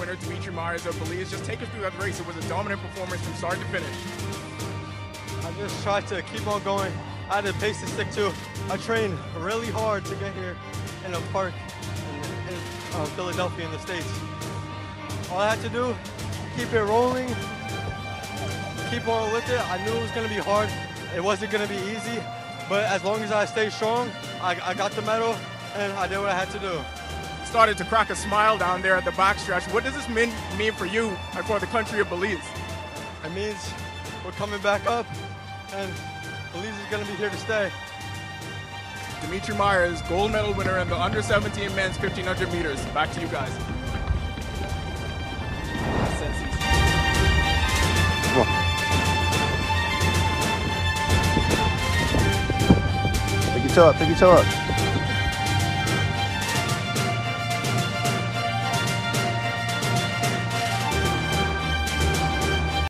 winner, Demetrie Meyers of Belize. Just take us through that race. It was a dominant performance from start to finish. I just tried to keep on going. I had a pace to stick to. I trained really hard to get here in a park in, in uh, Philadelphia in the States. All I had to do, keep it rolling, keep on with it. I knew it was going to be hard. It wasn't going to be easy, but as long as I stayed strong, I, I got the medal and I did what I had to do. Started to crack a smile down there at the backstretch. What does this mean, mean for you and for the country of Belize? It means we're coming back up and Belize is going to be here to stay. Demetrie Meyers, gold medal winner in the under 17 men's 1500 meters. Back to you guys. Pick your toe up, pick your toe up.